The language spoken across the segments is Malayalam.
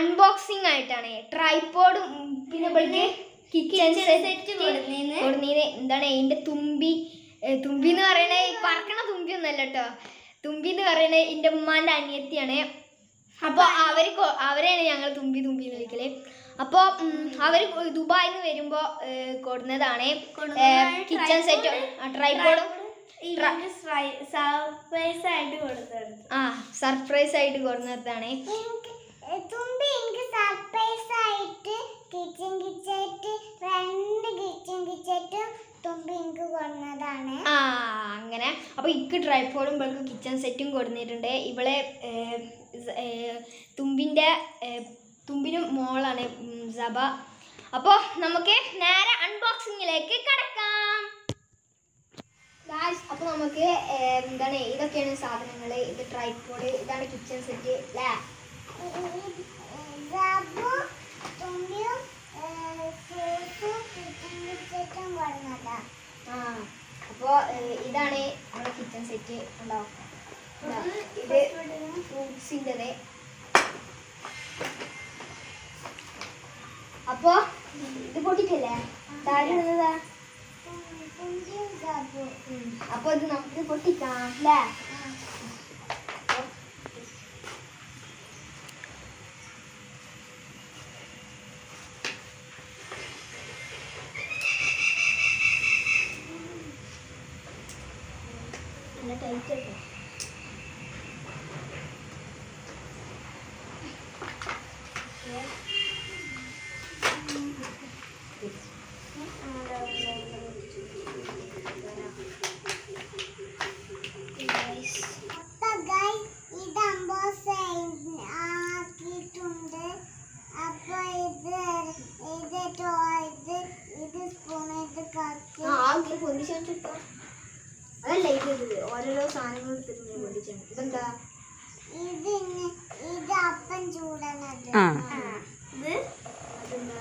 അൺബോക്സിംഗ് ആയിട്ടാണ്. ട്രൈപ്പോഡും പിന്നെ കിച്ചൺ സെറ്റ് എന്താണ് എന്റെ തുമ്പി? തുമ്പി എന്ന് പറയണേ പറക്കണ തുമ്പി ഒന്നല്ല കേട്ടോ തുമ്പി എന്ന് പറയണേ എന്റെ ഉമ്മാന്റെ അനിയത്തിയാണ്. അപ്പോൾ അവർ അവരെയാണ് ഞങ്ങൾ തുമ്പി തുമ്പി എന്ന് വിളിക്കൽ. അപ്പോൾ അവർ ദുബായിൽ നിന്ന് വരുമ്പോൾ കൊടുന്നതാണ്. കിച്ചൺ സെറ്റ് ട്രൈപോഡും സർപ്രൈസ് ആയിട്ട് കൊടുത്തത്. ആ സർപ്രൈസ് ആയിട്ട് കൊടുന്നതാണ്. തുമ്പി എനിക്ക് സർപ്രൈസ് ആയിട്ട് കിച്ചൺ കിച്ചായിട്ട് രണ്ട് കിച്ചൺ കിച്ചായിട്ടും തുമ്പി എനിക്ക് കൊണ്ടതാണ് ആ അങ്ങനെ. അപ്പോൾ ഇക്ക് ട്രൈപ്പോഡും ഇവൾക്ക് കിച്ചൺ സെറ്റും കൊടുത്തിട്ടുണ്ട്. ഇവളെ തുമ്പിന്റെ തുമ്പിനും മോളാണ് സഭ സബ. അപ്പോൾ നമുക്ക് നേരെ അൺബോക്സിങ്ങിലേക്ക് കടക്കാം. ഗായ്സ് അപ്പോൾ നമുക്ക് എന്താണ് ഇതൊക്കെയാണ് സാധനങ്ങൾ ഇത് ട്രൈപ്പോഡ് ഇതാണ് കിച്ചൺ സെറ്റ് അല്ലേ അപ്പോൾ ഇതാണ് നമ്മുടെ കിച്ചൺ സെറ്റ് ഉണ്ടാവും ഇത് ഫ്രൂട്ട്സിന്റെത് അപ്പോൾ ഇത് പൊട്ടിക്കല്ലേ? തുമ്പിയും അപ്പോൾ ഇത് നമുക്ക് പൊട്ടിക്കാം അല്ലേ നല്ല ടൈറ്റ് ആട്ടോ അപ്പൊ guys, ഇത് അമ്പോസ് ആക്കിയിട്ടുണ്ട് അപ്പൊ ഇത് ഇത് ടോ- ഇത് ഇത് സ്പൂൺ ഇത് കത്തി ആ ആദ്യം പൊന്തിച്ചു വെച്ചിട്ടോ അതല്ല ഇത് ഓരോരോ സാധനങ്ങൾ എടുത്തിട്ട് പൊന്തിച്ചാണ് ഇതെന്താ? ഇത് ഇത് അപ്പം ചൂടണത് ആ. ഇത് അതെന്താ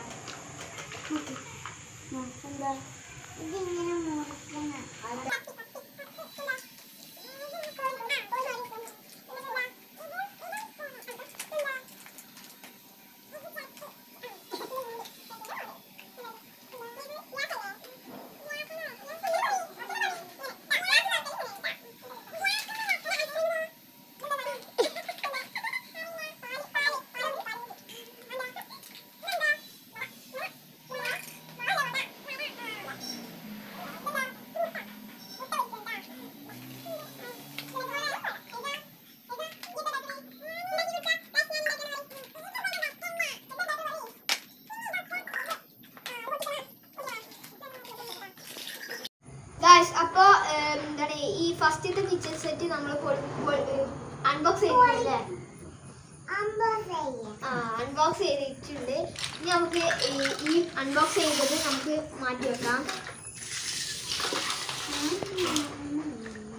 ഇതിങ്ങനെ മുറിക്കണം ഫസ്റ്റത്തെ കിച്ചൺ സെറ്റ് നമ്മൾ അൺബോക്സ് ചെയ്തില്ലേ അൺബോക്സ് ചെയ്തിട്ടുണ്ട്. ഇനി നമുക്ക് ഈ- അൺബോക്സ് ചെയ്തത് നമുക്ക് മാറ്റി വെക്കാം.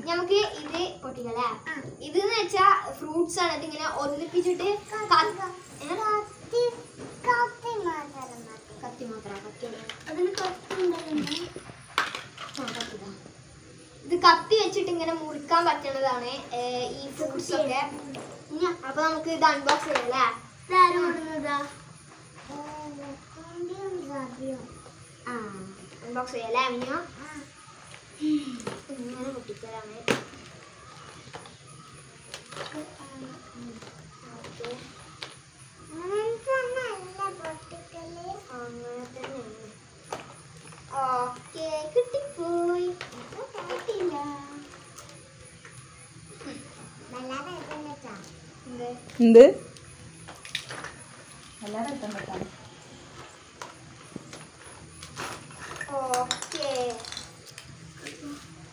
നമുക്ക് ഇത് പൊട്ടിക്കല്ലേ? ഇത് എന്ന് വെച്ചാൽ ഫ്രൂട്ട്സ് ആണ്. ഇതിങ്ങനെ ഒന്നിപ്പിച്ചിട്ട് ക- ഏ? കത്തി കത്തി മാത്രം മതി കത്തി മാത്രം കത്തി എവിടെ? അതിന് കത്തി ഉണ്ടായിരുന്നു ആ, കത്തി ഇതാ. ഇത് കത്തി വെച്ചിട്ട് ഇങ്ങനെ മുറിക്കാൻ പറ്റണതാണ് ഈ ഫ്രൂട്ട്സ് ഒക്കെ. അപ്പൊ നമുക്ക് ഇത് അൺബോക്സ് ചെയ്യാം അല്ലേ? ഇതാരും ആ അൺബോക്സ് ചെയ്യാം അല്ലേ അമിനോ ഇങ്ങനെ പൊട്ടിക്കലാണ് അങ്ങനെ തന്നെയാണ് ഓക്കെ കിട്ടിപ്പോയി. എന്ത്? എന്ത് ഓക്കെ.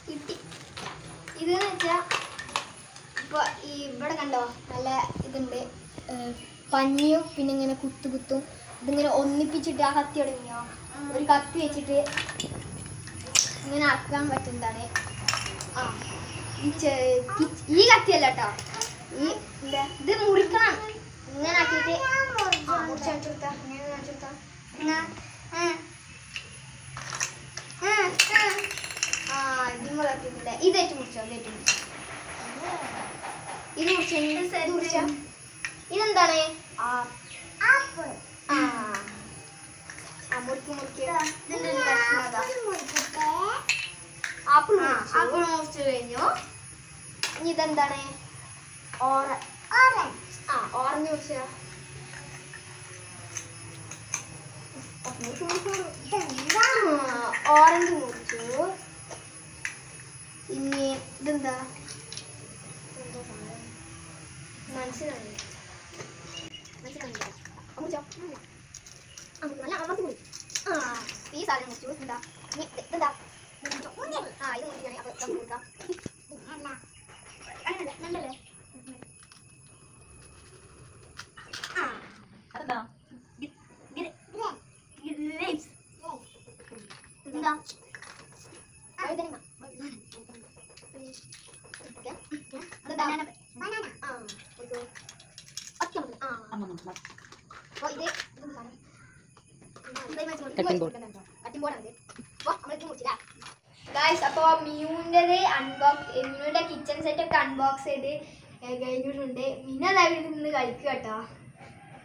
കിട്ടി. ഇതെന്ന് വെച്ചാ ഇപ്പൊ ഈ ഇവിടെ കണ്ടോ നല്ല ഇതുണ്ട്. പഞ്ഞിയും പിന്നെ ഇങ്ങനെ കുത്തു കുത്തും. ഇതിങ്ങനെ ഒന്നിപ്പിച്ചിട്ട് ആ കത്തി തുടങ്ങിയോ ഒരു കത്തി വെച്ചിട്ട് ഇങ്ങനെ ആക്കാൻ പറ്റുന്നതാണ് ആ ഈ ഈ- ഈ കത്തിയല്ല കേട്ടോ. ഇത് ഇങ്ങനെ ഇങ്ങനെ ആ, ഇത് ഇതെന്താണ് ആപ്പിൾ ആ ആപ്പിൾ ആപ്പിൾ മുറിച്ച് കഴിഞ്ഞു ഇനി ഇതെന്താണ് ഓറ ഓറഞ്ച് ആ ഓറഞ്ച് മുറിച്ച ഇതെന്താ ഓറഞ്ച് മുറിച്ചു ഇനി ഇതെന്താ എന്താ സാധനം? മനസ്സിലായി മനസ്സിലായില്ല ആ, മുറിച്ചോ ആ, നല്ല അമർത്തി മുറി ആ ഈ സാധനം മുറിച്ചു എന്താ ഇനി ഇത് ഇതെന്താ മുറിച്ചോ. ആ ഇത് മുറിക്കുകയാണെങ്കിൽ അപ്പോൾ നമുക്ക് മുറിക്കാം അല്ല അങ്ങനല്ലേ നല്ലല്ലേ ആ അതെന്താ ഗ്രേപ്പ് എന്താ വഴുതനങ്ങ ഓക്കെ ബനാന ബനാന ആ ഒരു ഒറ്റ മുറി ആ അപ്പോൾ ഇത് ഇതെന്ത് സാധനം? Cutting board. കട്ടിംഗ് ബോർഡ് ആണ് അപ്പോൾ നമ്മൾക്ക് മുറിച്ചില്ല ഗായ്സ് അപ്പോൾ അൺബോക്സ് മിനുവിന്റെ കിച്ചൺ സെറ്റ് ഒക്കെ അൺബോക്സ് ചെയ്ത് കഴിഞ്ഞിട്ടുണ്ട്. മിന അതായത് നിന്ന് കളിക്കുക കേട്ടോ.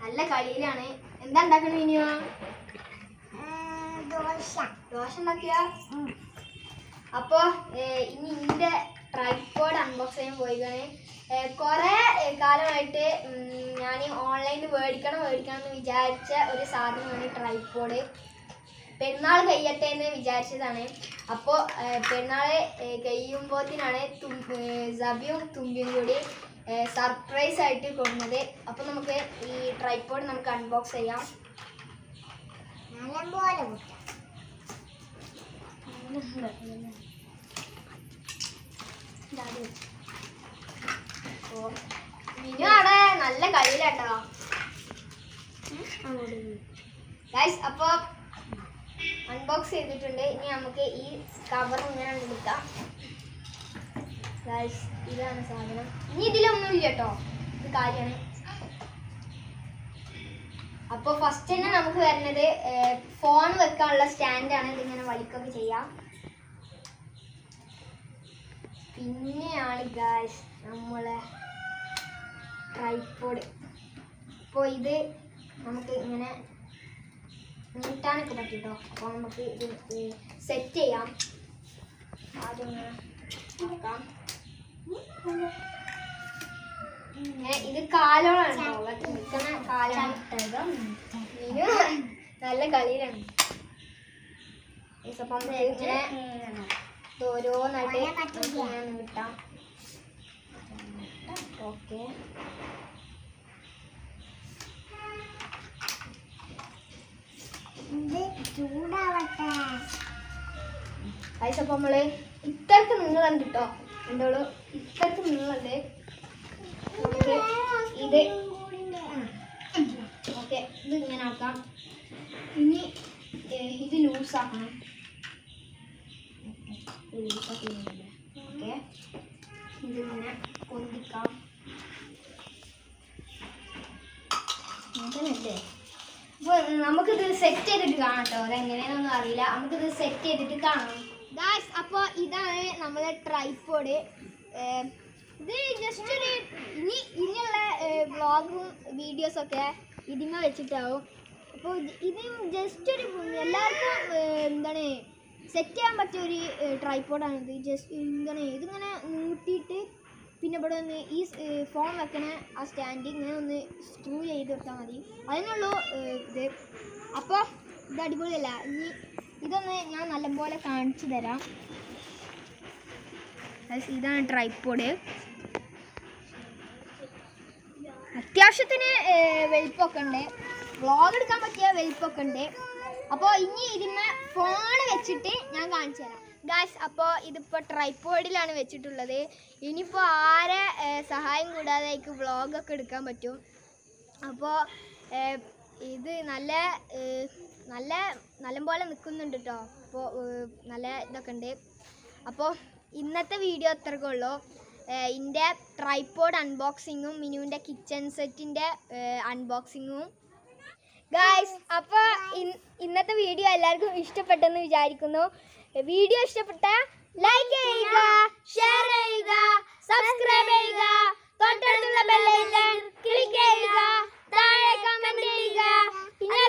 നല്ല കളിയിലാണ്. എന്താ ഉണ്ടാക്കണ മിനുവാ? ദോശ. ദോശ ഉണ്ടാക്കിയ? അപ്പോൾ ഇനി ഇതിന്റെ ട്രൈപ്പോഡ് അൺബോക്സ് ചെയ്യാൻ പോയിക്കാണ് കുറേ കാലമായിട്ട് ഞാൻ ഓൺലൈനിൽ മേടിക്കണം മേടിക്കണം എന്ന് വിചാരിച്ച ഒരു സാധനമാണ് ട്രൈപ്പോഡ് പെരുന്നാൾ കഴിയട്ടെ എന്ന് വിചാരിച്ചതാണ്. അപ്പോൾ പെരുന്നാൾ കഴിയുമ്പോഴത്തേനാണ് സബിയും തുമ്പിയും കൂടി സർപ്രൈസ് ആയിട്ട് കൊടുക്കുന്നത് അപ്പോൾ നമുക്ക് ഈ ട്രൈപ്പോഡ് നമുക്ക് അൺബോക്സ് ചെയ്യാം. ഓ, മിനു അവിടെ നല്ല കളിയിലാട്ടോ. ഗൈസ് അപ്പൊ അൺബോക്സ് ചെയ്തിട്ടുണ്ട്. ഇനി നമുക്ക് ഈ കവർ ഇങ്ങനെ എടുക്കാം. ഗൈസ് ഇതാണ് സാധനം. ഇനി ഇതിലൊന്നും ഇല്ല കേട്ടോ ഇത് കാര്യമാണ്. അപ്പോൾ ഫസ്റ്റ് തന്നെ നമുക്ക് വരുന്നത് ഫോൺ വെക്കാനുള്ള സ്റ്റാൻഡാണ് ഇതിങ്ങനെ വലിക്കൊക്കെ ചെയ്യാം. പിന്നെയാണ് ഗായ്സ് നമ്മളെ ട്രൈപ്പോഡ് അപ്പോൾ ഇത് നമുക്ക് ഇങ്ങനെ നീട്ടാനൊക്കെ പറ്റിട്ടോ. അപ്പോൾ നമുക്ക് ഇത് സെറ്റ് ചെയ്യാം. ആദ്യം നോക്കാം. ഇത് കാലാണ്. നല്ല കളിയിലാണ്. ഇങ്ങനെ ഓരോന്നായിട്ട് ഞാൻ നീട്ടാം ഓക്കെ. ചൂടാവട്ടെ. ഗൈസ് അപ്പോൾ നമ്മൾ ഇത്രക്ക് നീളം കിട്ടോ എന്തോളൂ ഇത്രക്ക് നീളമുണ്ട് നമുക്ക് ഇത് ഓക്കെ. ഇത് ഇങ്ങനെ ആക്കാം. ഇനി ഇത് ഇത് ലൂസാക്കണം. ഓക്കെ ഇതിങ്ങനെ കൊണ്ടിക്കാം അപ്പോൾ സെറ്റ് ചെയ്തിട്ട് കാണാം അറിയില്ല സെറ്റ് ചെയ്തിട്ട് കാണാം അപ്പോൾ ഇതാണ് ഇത് ജസ്റ്റ് ഇനി ഇനിയുള്ള വ്ളോഗും വീഡിയോസൊക്കെ ഇതിമ വെച്ചിട്ടാവും. അപ്പോൾ ഇതും ജസ്റ്റ് ഒരു എല്ലാവർക്കും എന്താണ് സെറ്റ് ചെയ്യാൻ പറ്റിയ ഒരു ട്രൈപ്പോഡാണ് ഇത്. ജസ്റ്റ് ഇങ്ങനെ ഇതിങ്ങനെ നീട്ടിയിട്ട് പിന്നെ ഇവിടെ ഒന്ന് ഈ ഫോൺ വെക്കണ ആ സ്റ്റാൻഡ് ഇങ്ങനെ ഒന്ന് സ്ക്രൂ ചെയ്ത് കൊടുത്താൽ മതി. അതിനുള്ളൂ ഇത്. അപ്പോൾ ഇത് അടിപൊളിയല്ല. ഇനി ഇതൊന്ന് ഞാൻ നല്ലപോലെ കാണിച്ചു തരാം. ഇതാണ് ട്രൈപ്പോഡ് അത്യാവശ്യത്തിന് വലിപ്പമൊക്കെ ഉണ്ട്. വ്ളോഗ് എടുക്കാൻ പറ്റിയ വലിപ്പമൊക്കെ ഉണ്ട്. അപ്പോൾ ഇനി ഇതിന്മേ ഫോൺ വെച്ചിട്ട് ഞാൻ കാണിച്ചു തരാം. ഗായ്സ് അപ്പോൾ ഇതിപ്പോൾ ട്രൈപ്പോഡിലാണ് വെച്ചിട്ടുള്ളത്. ഇനിയിപ്പോൾ ആരെ സഹായം കൂടാതെ എനിക്ക് വ്ളോഗൊക്കെ എടുക്കാൻ പറ്റും. അപ്പോൾ ഇത് നല്ല നല്ല നല്ലപോലെ നിൽക്കുന്നുണ്ട് കേട്ടോ അപ്പോൾ നല്ല ഇതൊക്കെ ഉണ്ട്. അപ്പോൾ ഇന്നത്തെ വീഡിയോ അത്രക്കേ ഉള്ളൂ. എന്റെ ട്രൈപ്പോഡ് അൺബോക്സിങ്ങും മിനുവിന്റെ കിച്ചൺ സെറ്റിന്റെ അൺബോക്സിങ്ങും ഗായ്സ് അപ്പോൾ ഇന്നത്തെ വീഡിയോ എല്ലാവർക്കും ഇഷ്ടപ്പെട്ടെന്ന് വിചാരിക്കുന്നു. വീഡിയോ ഇഷ്ടപ്പെട്ട ലൈക്ക് ചെയ്യുക ഷെയർ ചെയ്യുക സബ്സ്ക്രൈബ് ചെയ്യുക തൊട്ടടുത്തുള്ള ബെല്ലൈക്കൺ ക്ലിക്ക് ചെയ്യുക താഴെ കമന്റ് ചെയ്യുക. പിന്നെ